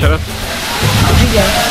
Obrigada.